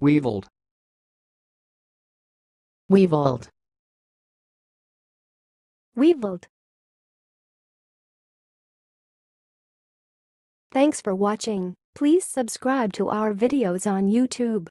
Weevilled. Weevilled. Weevilled. Thanks for watching. Please subscribe to our videos on YouTube.